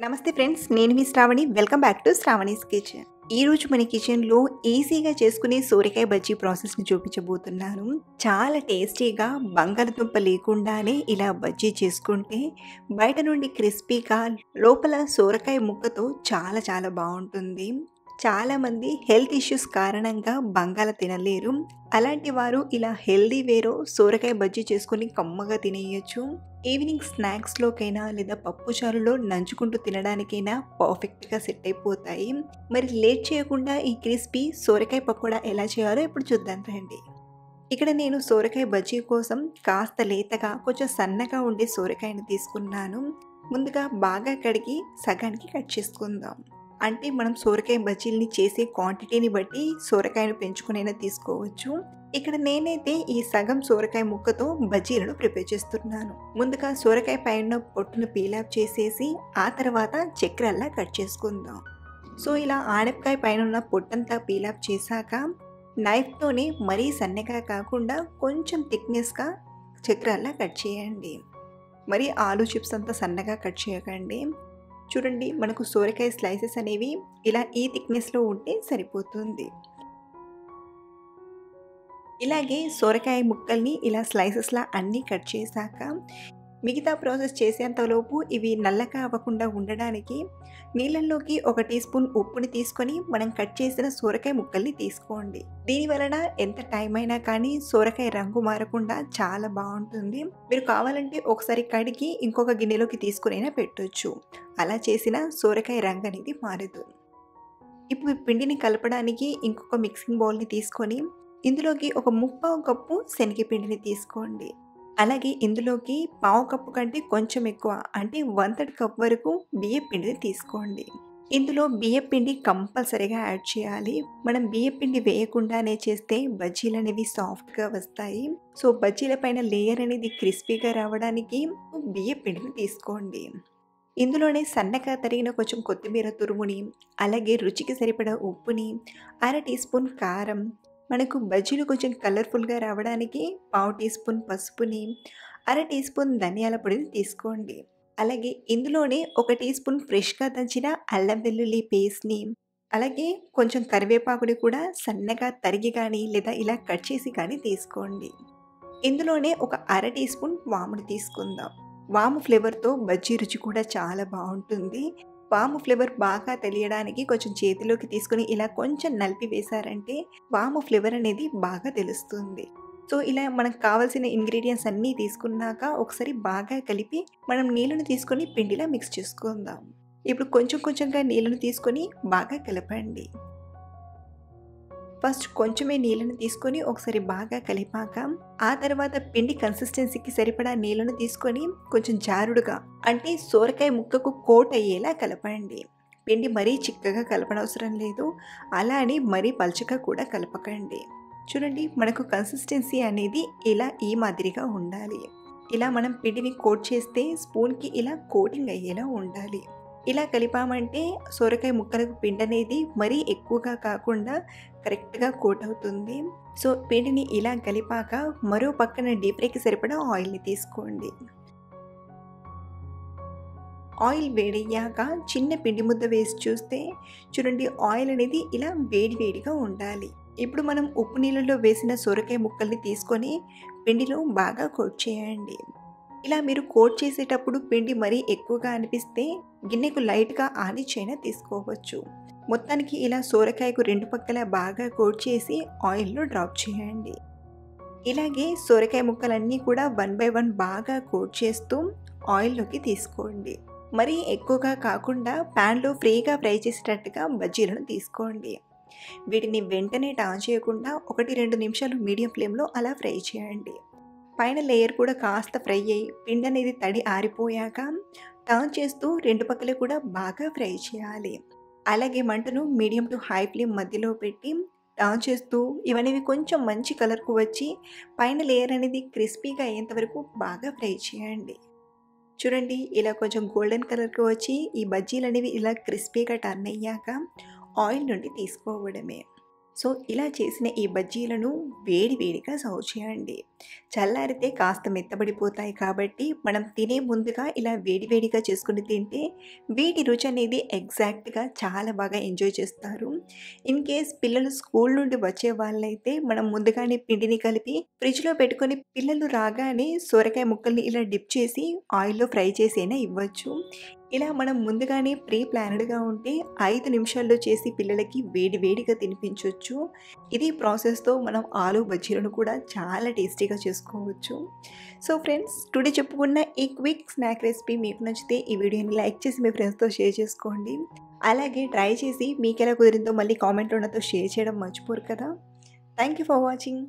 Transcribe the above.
నమస్తే ఫ్రెండ్స్ నేను మీ Sravani. Welcome back to Sravani's kitchen. ఈ రోజు మన కిచెన్లో ఈజీగా చేసుకునే సోరికాయ బజ్జీ ప్రాసెస్ని చూపించబోతున్నాను. చాలా టేస్టీగా బంగాళదుంప లేకుండానే ఇలా బజ్జీ చేసుకుంటే బయట నుండి క్రిస్పీగా లోపల సోరకాయ ముక్కతో చాలా చాలా బాగుంటుంది. చాలామంది హెల్త్ ఇష్యూస్ కారణంగా బంగాళ తినలేరు. అలాంటి వారు ఇలా హెల్దీ వేరో సోరకాయ బజ్జీ చేసుకుని కమ్మగా తినేయచ్చు. ఈవినింగ్ స్నాక్స్లోకైనా లేదా పప్పు చారులో నంచుకుంటూ తినడానికైనా పర్ఫెక్ట్గా సెట్ అయిపోతాయి. మరి లేట్ చేయకుండా ఈ క్రిస్పీ సోరకాయ పకోడా ఎలా చేయాలో ఇప్పుడు చూద్దాం రండి. ఇక్కడ నేను సోరకాయ బజ్జీ కోసం కాస్త లేతగా కొంచెం సన్నగా ఉండే సోరకాయను తీసుకున్నాను. ముందుగా బాగా కడిగి సగానికి కట్ చేసుకుందాం. అంటే మనం సోరకాయ బజ్జీల్ని చేసే క్వాంటిటీని బట్టి సోరకాయను పెంచుకునైనా తీసుకోవచ్చు. ఇక్కడ నేనైతే ఈ సగం సోరకాయ ముక్కతో బజ్జీలను ప్రిపేర్ చేస్తున్నాను. ముందుగా సోరకాయ పైన పొట్టును పీలాప్ చేసేసి ఆ తర్వాత చక్రల్లా కట్ చేసుకుందాం. సో ఇలా ఆనపకాయ పైన ఉన్న పొట్టంతా పీలాప్ చేశాక నైఫ్తోనే మరీ సన్నగా కాకుండా కొంచెం థిక్నెస్గా చక్రాల్లా కట్ చేయండి. మరి ఆలు చిప్స్ అంతా సన్నగా కట్ చేయకండి. చూడండి మనకు సోరకాయ స్లైసెస్ అనేవి ఇలా ఈ థిక్నెస్లో ఉంటే సరిపోతుంది. ఇలాగే సోరకాయ ముక్కల్ని ఇలా స్లైసెస్లా అన్నీ కట్ చేశాక మిగతా ప్రాసెస్ చేసేంతలోపు ఇవి నల్లగా అవ్వకుండా ఉండడానికి నీళ్ళల్లోకి ఒక టీ స్పూన్ ఉప్పుని తీసుకొని మనం కట్ చేసిన సోరకాయ ముక్కల్ని తీసుకోండి. దీని వలన ఎంత టైం అయినా కానీ సోరకాయ రంగు మారకుండా చాలా బాగుంటుంది. మీరు కావాలంటే ఒకసారి కడిగి ఇంకొక గిన్నెలోకి తీసుకునైనా పెట్టొచ్చు. అలా చేసిన సోరకాయ రంగు అనేది మారదు. ఇప్పుడు పిండిని కలపడానికి ఇంకొక మిక్సింగ్ బౌల్ని తీసుకొని ఇందులోకి ఒక ముప్పావు కప్పు శనగపిండిని తీసుకోండి. అలాగే ఇందులోకి పావు కప్పు కంటే కొంచెం ఎక్కువ అంటే వన్ థర్డ్ కప్ వరకు బియ్య పిండిని తీసుకోండి. ఇందులో బియ్య పిండి కంపల్సరీగా యాడ్ చేయాలి. మనం బియ్య పిండి వేయకుండానే చేస్తే బజ్జీలు అనేవి సాఫ్ట్గా వస్తాయి. సో బజ్జీల పైన లేయర్ అనేది క్రిస్పీగా రావడానికి బియ్య పిండిని తీసుకోండి. ఇందులోనే సన్నగా తరిగిన కొంచెం కొత్తిమీర తురుముని అలాగే రుచికి సరిపడా ఉప్పుని అర టీ స్పూన్ కారం మనకు బజ్జీలు కొంచెం కలర్ఫుల్గా రావడానికి పావు టీ స్పూన్ పసుపుని అర టీ స్పూన్ ధనియాల పొడిని తీసుకోండి. అలాగే ఇందులోనే ఒక టీ స్పూన్ ఫ్రెష్గా దంచిన అల్లం వెల్లుల్లి పేస్ట్ని అలాగే కొంచెం కరివేపాకుని కూడా సన్నగా తరిగి కానీ లేదా ఇలా కట్ చేసి కానీ తీసుకోండి. ఇందులోనే ఒక అర టీ స్పూన్ వాముడు తీసుకుందాం. వాము ఫ్లేవర్తో బజ్జీ రుచి కూడా చాలా బాగుంటుంది. వాము ఫ్లేవర్ బాగా తెలియడానికి కొంచెం చేతిలోకి తీసుకుని ఇలా కొంచెం నలిపి వేశారంటే వాము ఫ్లేవర్ అనేది బాగా తెలుస్తుంది. సో ఇలా మనకు కావాల్సిన ఇంగ్రీడియంట్స్ అన్నీ తీసుకున్నాక ఒకసారి బాగా కలిపి మనం నీళ్ళను తీసుకొని పిండిలా మిక్స్ చేసుకుందాం. ఇప్పుడు కొంచెం కొంచెంగా నీళ్ళను తీసుకొని బాగా కలపండి. ఫస్ట్ కొంచెమే నీళ్ళను తీసుకొని ఒకసారి బాగా కలిపాక ఆ తర్వాత పిండి కన్సిస్టెన్సీకి సరిపడా నీళ్ళను తీసుకొని కొంచెం జారుడుగా అంటే సోరకాయ ముక్కకు కోట్ అయ్యేలా కలపండి. పిండి మరీ చిక్కగా కలపనవసరం లేదు. అలా అని మరీ పలచగా కూడా కలపకండి. చూడండి మనకు కన్సిస్టెన్సీ అనేది ఇలా ఈ మాదిరిగా ఉండాలి. ఇలా మనం పిండిని కోట్ చేస్తే స్పూన్కి ఇలా కోటింగ్ అయ్యేలా ఉండాలి. ఇలా కలిపామంటే సొరకాయ ముక్కలకు పిండి అనేది మరీ ఎక్కువగా కాకుండా కరెక్ట్గా కోట్ అవుతుంది. సో పిండిని ఇలా కలిపాక మరో పక్కన డీప్ ఫ్రైకి సరిపడా ఆయిల్ని తీసుకోండి. ఆయిల్ వేడయ్యాక చిన్న పిండి ముద్ద వేసి చూస్తే చూడండి ఆయిల్ అనేది ఇలా వేడి వేడిగా ఉండాలి. ఇప్పుడు మనం ఉప్పు నీళ్ళలో వేసిన సొరకాయ ముక్కల్ని తీసుకొని పిండిలో బాగా కోట్ చేయండి. ఇలా మీరు కోట్ చేసేటప్పుడు పిండి మరీ ఎక్కువగా అనిపిస్తే గిన్నెకు లైట్గా ఆనిచైనా తీసుకోవచ్చు. మొత్తానికి ఇలా సోరకాయకు రెండు పక్కల బాగా కోట్ చేసి ఆయిల్లో డ్రాప్ చేయండి. ఇలాగే సోరకాయ ముక్కలన్నీ కూడా వన్ బై వన్ బాగా కోట్ చేస్తూ ఆయిల్లోకి తీసుకోండి. మరీ ఎక్కువగా కాకుండా ప్యాన్లో ఫ్రీగా ఫ్రై చేసేటట్టుగా బజ్జీలను తీసుకోండి. వీటిని వెంటనే టాన్ చేయకుండా ఒకటి రెండు నిమిషాలు మీడియం ఫ్లేమ్లో అలా ఫ్రై చేయండి. పైన లేయర్ కూడా కాస్త ఫ్రై అయ్యి పిండి అనేది తడి ఆరిపోయాక టర్న్ చేస్తూ రెండు పక్కలు కూడా బాగా ఫ్రై చేయాలి. అలాగే మంటను మీడియం టు హై ఫ్లేమ్ మధ్యలో పెట్టి టర్న్ చేస్తూ ఇవనేవి కొంచెం మంచి కలర్కు వచ్చి పైన లేయర్ అనేది క్రిస్పీగా అయ్యేంత వరకు బాగా ఫ్రై చేయండి. చూడండి ఇలా కొంచెం గోల్డెన్ కలర్కి వచ్చి ఈ బజ్జీలు అనేవి ఇలా క్రిస్పీగా టర్న్ అయ్యాక ఆయిల్ నుండి తీసుకోవడమే. సో ఇలా చేసిన ఈ బజ్జీలను వేడి వేడిగా సర్వ్ చేయండి. చల్లారితే కాస్త మెత్తబడిపోతాయి కాబట్టి మనం తినే ముందుగా ఇలా వేడి వేడిగా చేసుకుని తింటే వీటి రుచి అనేది ఎగ్జాక్ట్గా చాలా బాగా ఎంజాయ్ చేస్తారు. ఇన్ కేస్ పిల్లలు స్కూల్ నుండి వచ్చే వాళ్ళైతే మనం ముందుగానే పిండిని కలిపి ఫ్రిడ్జ్లో పెట్టుకొని పిల్లలు రాగానే సొరకాయ ముక్కల్ని ఇలా డిప్ చేసి ఆయిల్లో ఫ్రై చేసి అయినా ఇవ్వచ్చు. ఇలా మనం ముందుగానే ప్రీ ప్లానెడ్గా ఉంటే ఐదు నిమిషాల్లో చేసి పిల్లలకి వేడి వేడిగా తినిపించవచ్చు ఇది ప్రాసెస్తో మనం ఆలు బజ్జీలను కూడా చాలా టేస్టీగా చేసుకోవచ్చు. సో ఫ్రెండ్స్ టుడే చెప్పుకున్న ఈ క్విక్ స్నాక్ రెసిపీ మీకు నచ్చితే ఈ వీడియోని లైక్ చేసి మీ ఫ్రెండ్స్తో షేర్ చేసుకోండి. అలాగే ట్రై చేసి మీకు ఎలా కుదిరిందో మళ్ళీ కామెంట్లో నాతో షేర్ చేయడం మర్చిపోరు కదా. Thank you for watching.